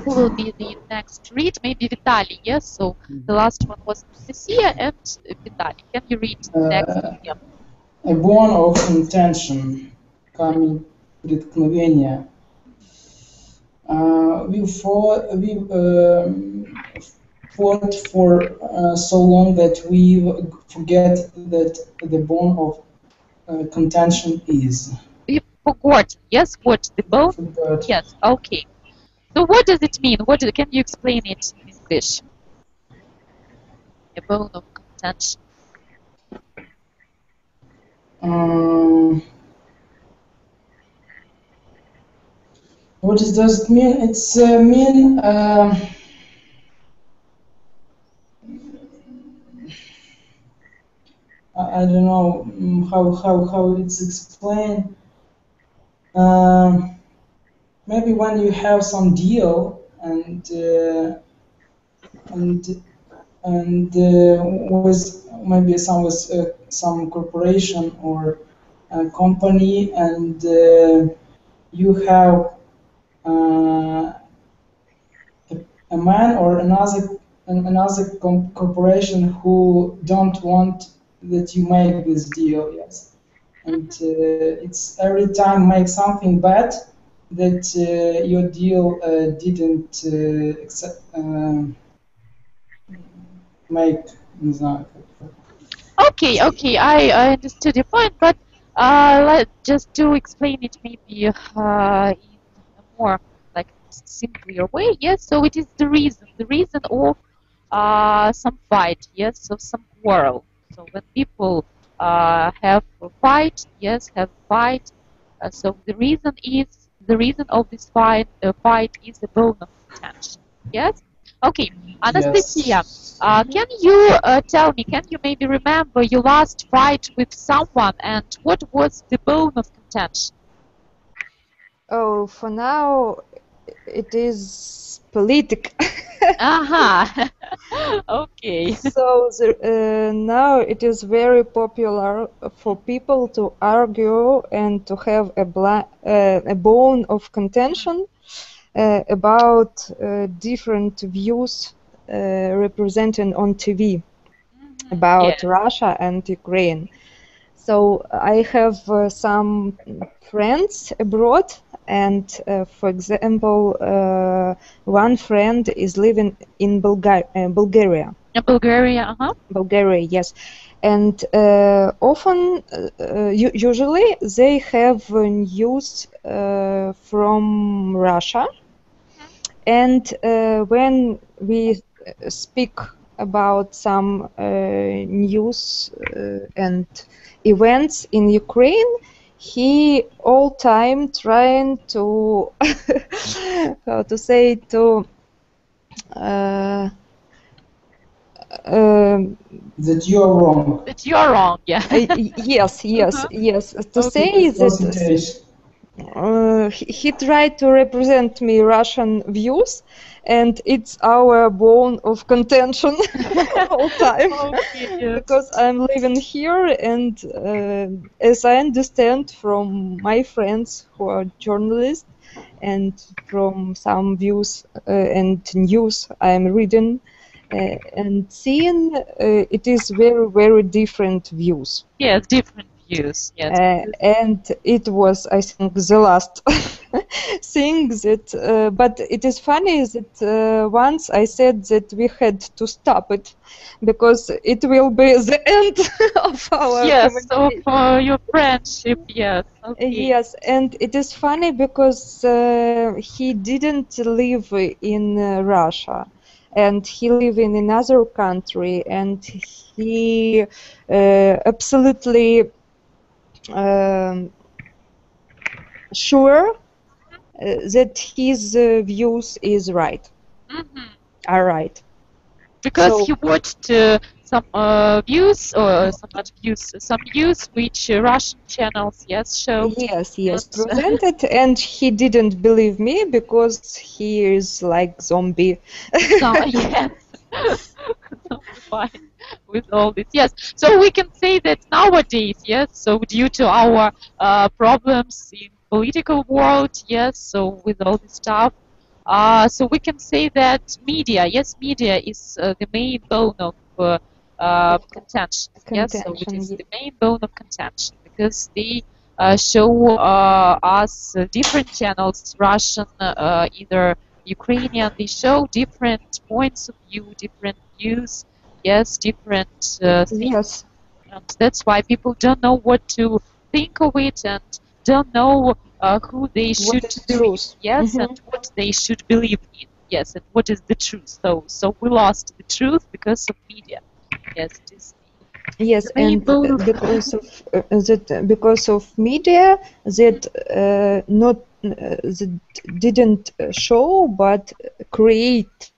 Who will be the next read? Maybe Vitaly, yes? So the last one was Anastasia and uh, Vitaly. Can you read the next Uh, idiom? A bone of intention, камень преткновения. Uh, we fought, we um, for uh, so long that we forget that the bone of uh, contention is. We forgot, yes, what the bone? Forgot. Yes, okay. So what does it mean? What do, can you explain it in English? A bone of contention. Um, what does it mean? It's uh, mean. um I, I don't know mm, how how how it's explained. Um, maybe when you have some deal and uh, and and uh, was maybe some was uh, some corporation or a company and uh, you have uh, a, man or another another corporation who don't want that you make this deal, Yes. And uh, it's every time make something bad that uh, your deal uh, didn't accept, um, make. Okay, okay, I, I understood your point, but uh, let, just to explain it maybe uh, in a more like simpler way. Yes, so it is the reason, the reason of uh, some fight. Yes, of some quarrel. So when people uh, have a fight, yes, have fight. Uh, so the reason is the reason of this fight. Uh, fight is the bone of contention. Yes. Okay, Anastasia. Yes. Uh, can you uh, tell me, can you maybe remember your last fight with someone and what was the bone of contention? Oh, for now, it is politic. (laughs) Aha! (laughs) okay. so the, uh, now it is very popular for people to argue and to have a, bla- uh, a bone of contention uh, about uh, different views uh, represented on TV about Yeah. Russia and Ukraine. So I have uh, some friends abroad, and uh, for example, uh, one friend is living in Bulga- uh, Bulgaria. Bulgaria, uh-huh. Bulgaria, yes. And uh, often, uh, usually, they have news uh, from Russia. And uh, when we speak about some uh, news uh, and events in Ukraine, he all time trying to (laughs) how to say to uh, um, That you are wrong. That you're wrong, yeah. uh, yes, yes, yes. To Okay. say that Concentration. Uh, he, he tried to represent me Russian views, and it's our bone of contention (laughs) all time. (laughs) Okay, because I'm living here, and uh, as I understand from my friends who are journalists, and from some views uh, and news I'm reading uh, and seeing, uh, it is very very different views. Yes, different views. Yes. Uh, and it was, I think, the last (laughs) thing that. Uh, but it is funny that uh, once I said that we had to stop it because it will be (laughs) the end (laughs) of our yes, of uh, your friendship, yes. Okay. Yes, and it is funny because uh, he didn't live in uh, Russia, and he live in another country, and he uh, absolutely sure uh, that his uh, views is right, Mhm. are right. Because So- he watched uh, some uh, views, or some not views, some news which uh, Russian channels, yes, show. Yes, yes, presented, and he didn't believe me because he is like zombie. (laughs) So, (laughs) yes. (laughs) Fine (laughs) with all this. Yes. So we can say that nowadays, yes, so due to our uh, problems in political world, yes, so with all this stuff, uh, so we can say that media, yes, media is uh, the main bone of uh, uh, contention. Yes, so it Contention, is the main bone of contention because they uh, show uh, us uh, different channels, Russian, uh, either Ukrainian. They show different points of view, different views, yes, different uh, things. Yes, And that's why people don't know what to think of it and don't know uh, who they should do truth? yes Mhm. and what they should believe in yes and what is the truth so so we lost the truth because of media yes it is Yes, and because of uh, that because of media that uh, not uh, that didn't show but create.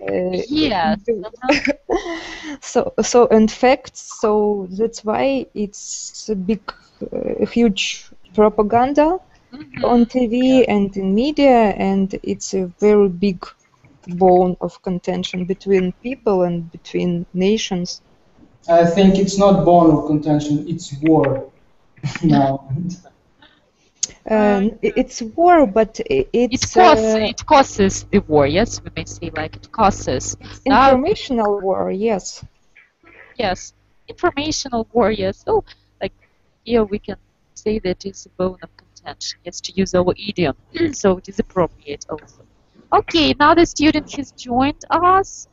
Uh, yes uh-huh. (laughs) so so in fact so that's why it's a big uh, huge propaganda Mhm. on TV and in media and it's a very big bone of contention between people and between nations. I think it's not bone of contention, it's war (laughs) now. Um, it's war, but i- it it's causes uh, it causes the war yes we may say like it causes informational war. Yes, yes informational war yes. So like here we can say that it's a bone of contention yes to use our idiom. So it is appropriate also. Okay now the student has joined us.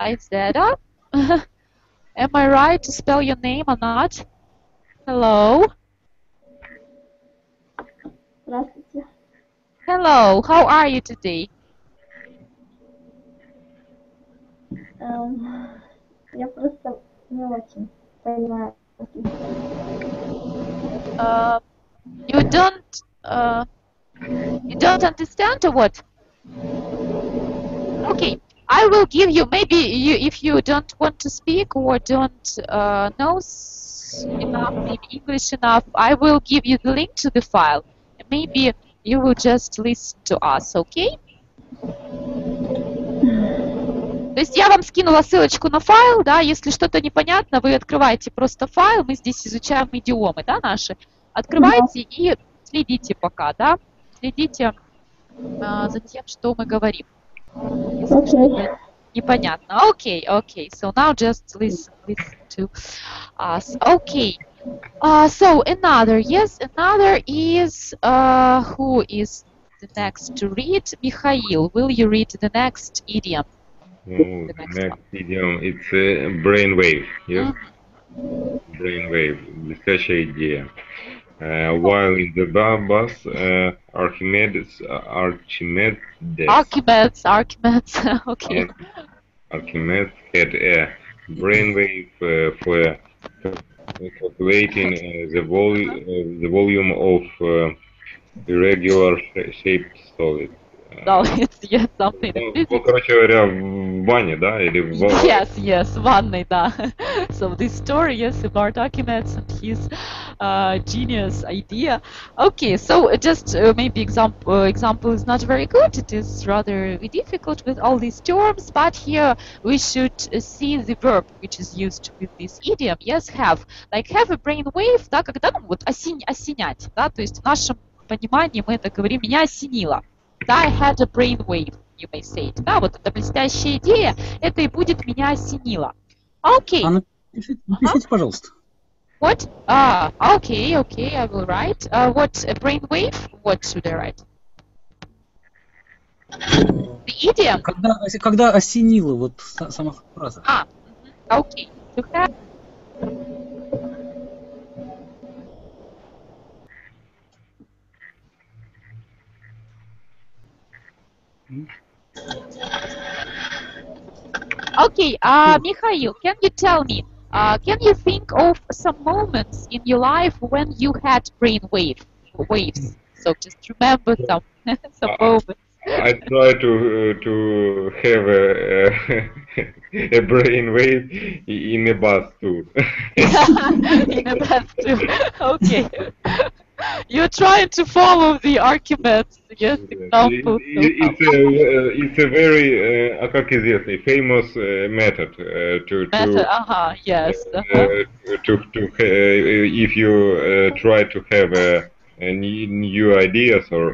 Isaiah (laughs) am I right to spell your name or not? Hello Здравствуйте. hello how are you today Эм, я просто не очень понимаю. uh, you don't uh, you don't understand or what okay i will give you maybe you if you don't want to speak or don't uh, know s- enough maybe english enough i will give you the link to the file and Maybe you will just listen to us okay То есть я вам скинула ссылочку на файл, да, если что-то непонятно, вы открываете просто файл, мы здесь изучаем идиомы, да, наши. Открывайте и следите пока, да, следите а, за тем, что мы говорим. Что-то непонятно. Okay, okay. So now just listen, listen to us. Okay. Uh, so another, yes, another is uh, who is the next to read? Mikhail, will you read the next idiom? Oh, The next next idiom, it's uh, brainwave, yes? Mhm. Brainwave, блестящая идея. Uh, while in the bu- bus, uh, Archimedes, Archimedes, Archimedes, Archimedes, (laughs) okay. Archimedes had a brainwave uh, for calculating uh, the, vol- uh, the volume of uh, irregular sh- shaped solid No, it's yes, something Ну, in physics. ну, короче говоря, в ванне, да, или в ва- Yes, yes, ванной, да. (laughs) So this story, yes, about Archimedes and his uh, genius idea. Okay, so uh, just uh, maybe example uh, example is not very good. It is rather difficult with all these terms. But here we should uh, see the verb which is used with this idiom. Yes, have like have a brain wave, да, когда ну вот осень, осенять, да, то есть в нашем понимании мы это говорим, меня осенило. I had a brain wave, you may say it. Да, вот эта блестящая идея, это и будет меня осенило. Окей. А напишите, напишите, пожалуйста. What? Ah, okay, okay, I will write. Uh, what, a brainwave? What should I write? The idiom? Когда, когда осенило, вот са- сама фраза. Ah, mhm, okay. Okay, uh, Mikhail, can you tell me, uh, can you think of some moments in your life when you had brain wave, waves? So just remember some, (laughs) some Uh, moments. I try to uh, to have a, a (laughs) brain wave in a bus too. (laughs) in a bus too. Okay. You're trying to follow the Archimedes, yes, example. It- it- It's a uh, it's a very uh, как известный famous uh, method uh, to Method, to uh-huh, yes. uh, Uh-huh. to to uh, if you uh, try to have a, a ne- new ideas or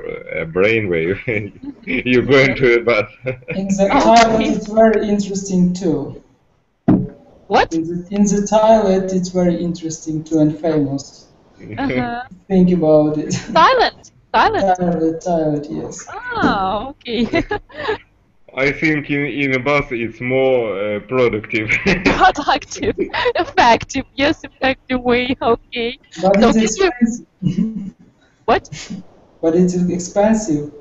a brainwave, (laughs) you go into a bus. In the Oh, toilet, okay. it's very interesting too. What? In the, in the toilet, it's very interesting too and famous. Uh-huh. Think about it. Silent. Silent. Silent. toilet, yes. Ah, okay. I think in, in a bus it's more uh, productive. (laughs) Productive. Effective. Yes, effective way. Okay. But So it's did you- expensive. What? but it's expensive.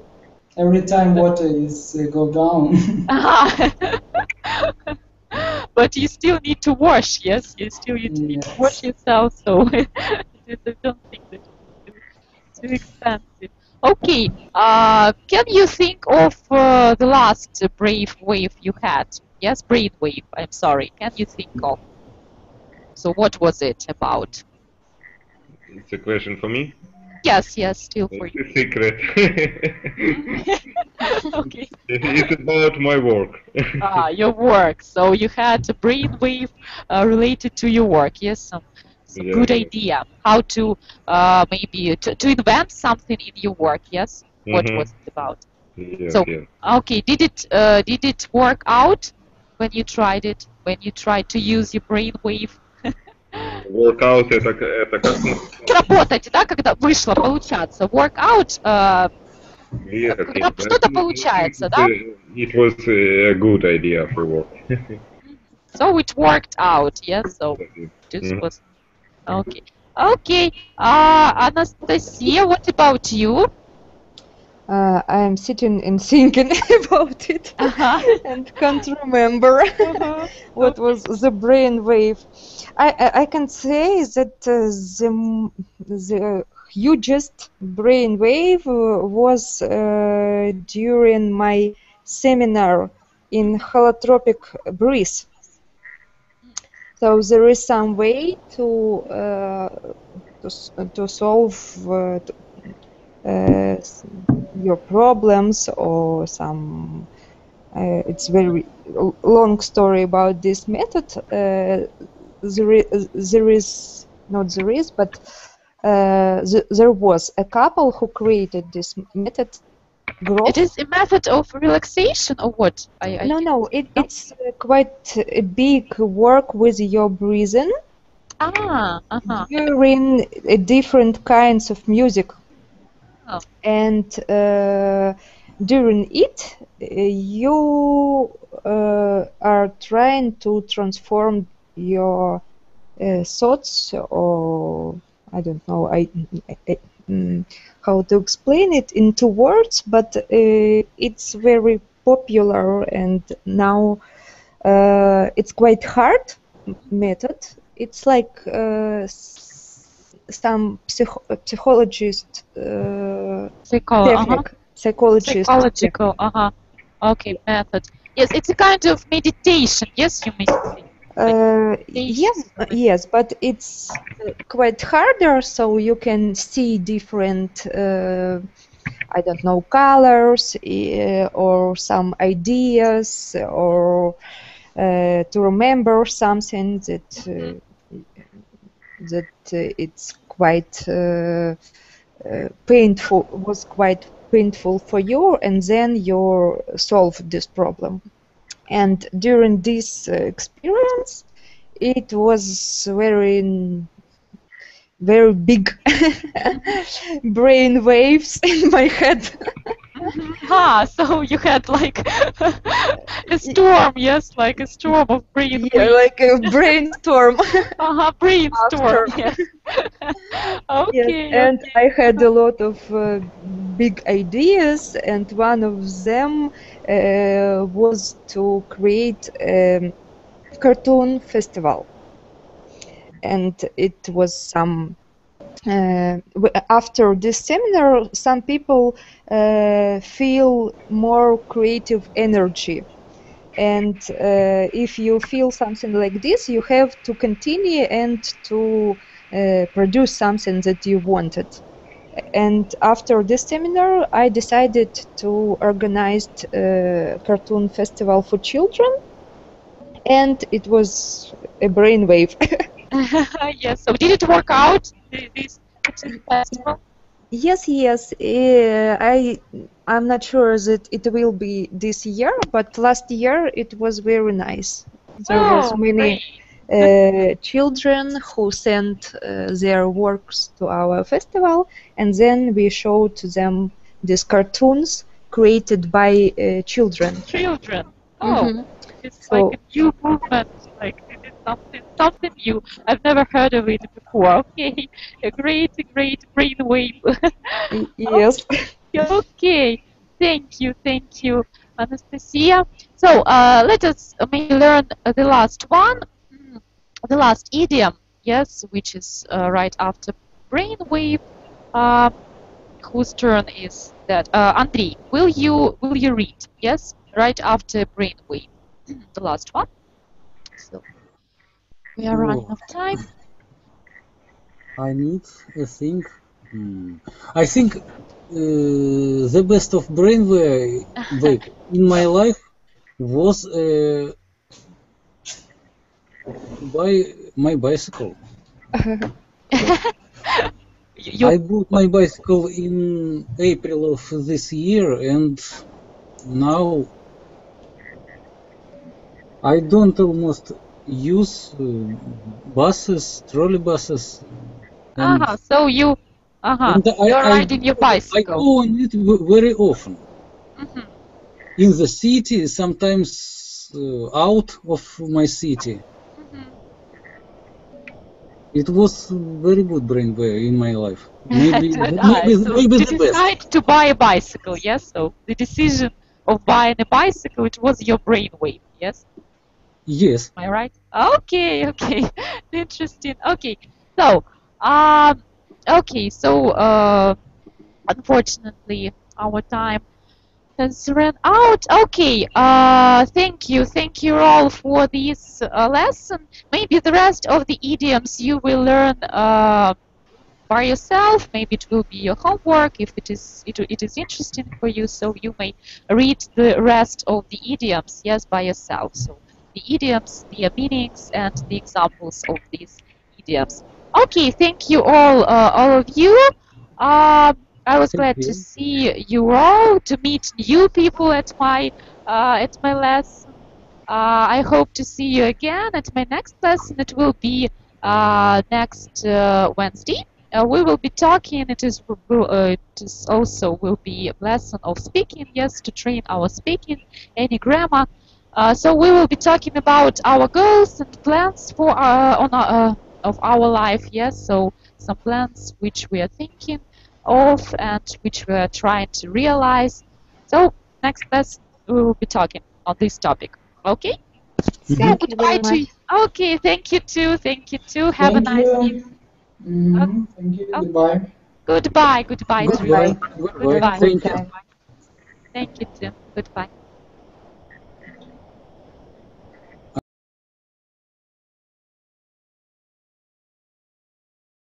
Every time water is uh, go down. Ah. (laughs) but you still need to wash, yes? You still need to, need to wash yourself, so (laughs) I don't think that it's too expensive. Okay, uh, can you think of uh, the last brave wave you had? Yes, brave wave, I'm sorry. Can you think of? So what was it about? it's a question for me. Yes, yes, still for It's you. a secret. (laughs) okay. it's about my work. Ah, your work. So you had a brainwave uh, related to your work. Yes, some, some Yeah. good idea. How to uh, maybe to, to invent something in your work. Yes. What Mhm. was it about? Yes, So- yes. Okay. Did it uh, did it work out when you tried it? When you tried to use your brainwave? (laughs) Workout это, к- это как ну, Работать, да, когда вышло получаться. Workout. Uh, yes, Когда yes. что-то получается, да? It was a good idea for work. (laughs) so it worked out. Yes. So this Mhm. was okay. Okay. Uh, Anastasia, what about you? Uh, I'm sitting and thinking (laughs) about it Uh-huh. and can't remember (laughs) what was the brain wave. I, I, I can say that uh, the, the hugest brain wave uh, was uh, during my seminar in holotropic breeze. So there is some way to uh, to, to solve uh, t- uh, your problems or some. Uh, it's very long story about this method. Uh, there is, there is not there is, but uh, th- there was a couple who created this method. Grof. It is a method of relaxation or what? I, I No, no, it, it's uh, quite a big work with your breathing. Ah, uh-huh. during uh, different kinds of music. Oh. And uh, during it, you uh, are trying to transform your uh, thoughts, or I don't know, I, I- mm, how to explain it into words, but uh, it's very popular, and now uh, it's quite hard method. It's like uh, some psych- psychologist uh, Psycho- uh-huh. psychologist. Psychological, uh-huh. Okay, method. Yes, it's a kind of meditation. Yes, you may say. Uh, yes, yes, but it's quite harder, so you can see different, uh, I don't know, colors uh, or some ideas or uh, to remember something that uh, that uh, it's quite painful was quite painful for you, and then you solve this problem. And during this uh, experience, it was very very big (laughs) brain waves (laughs) in my head. (laughs) Ah, so you had like a storm, yes, like a storm of brain yeah, waves. like a brainstorm. Uh-huh, brainstorm, yes. Yes, okay, and okay. I had a lot of uh, big ideas, and one of them was to create a cartoon festival. And it was some. Uh, after this seminar, some people uh, feel more creative energy. And uh, if you feel something like this, you have to continue and to uh, produce something that you wanted. And after this seminar, I decided to organize a cartoon festival for children, and it was a brainwave. (laughs) (laughs) yes, so did it work out, this festival? yes, yes, uh, I I'm not sure that it will be this year, but last year it was very nice. There was Oh, many uh, children who sent uh, their works to our festival, and then we showed to them these cartoons created by uh, children. Children. Oh, Mhm. it's So- like a new movement, like it is something, something new. I've never heard of it before. (laughs) Okay, a great, great brainwave. (laughs) Yes. okay, thank you, thank you, Anastasia. So uh, let us learn uh, the last one, Mm, the last idiom, yes, which is uh, right after brainwave. Um, whose turn is that? Uh, Andrei, will you will you read? Yes, right after brainwave, (clears throat) the last one. So we are running Oh. out of time. I need a thing. Hmm. I think uh, the best of brainwave (laughs) in my life was uh, by my bicycle. (laughs) You, I bought my bicycle in April of this year, and now I don't almost use uh, buses, trolley buses. and- uh-huh, so you, uh-huh, I- you're I- riding your bicycle. I go on it very often. Mhm. In the city, sometimes uh, out of my city. It was very good brainwave in my life. (laughs) Maybe, maybe, so maybe you the best. decide to buy a bicycle, yes? So the decision of buying a bicycle, it was your brainwave, yes? Yes. Am I right? Okay, okay. (laughs) Interesting. Okay. So, um, okay, so, uh, unfortunately, our time has run out. Okay, uh, thank you. Thank you all for this uh, lesson. Maybe the rest of the idioms you will learn uh, by yourself. Maybe it will be your homework if it is it, it is interesting for you. So you may read the rest of the idioms, yes, by yourself. So the idioms, the meanings, and the examples of these idioms. Okay, thank you all, uh, all of you. I was glad to see you all, to meet new people at my uh, at my lesson. Uh, I hope to see you again at my next lesson. It will be uh, next uh, Wednesday. Uh, we will be talking. It is, uh, it is also will be a lesson of speaking. Yes, to train our speaking, any grammar. Uh, so we will be talking about our goals and plans for on our, uh, of our life. Yes, so some plans which we are thinking of and which we are trying to realize. So next lesson we will be talking on this topic. Okay. So Thank you goodbye very to much. you. Okay, thank you too. Thank you too. Have Thank a nice you. evening. Mhm, Thank you. Goodbye. Goodbye. Goodbye. Goodbye. Goodbye. Goodbye. Thank you. Thank you too. Goodbye.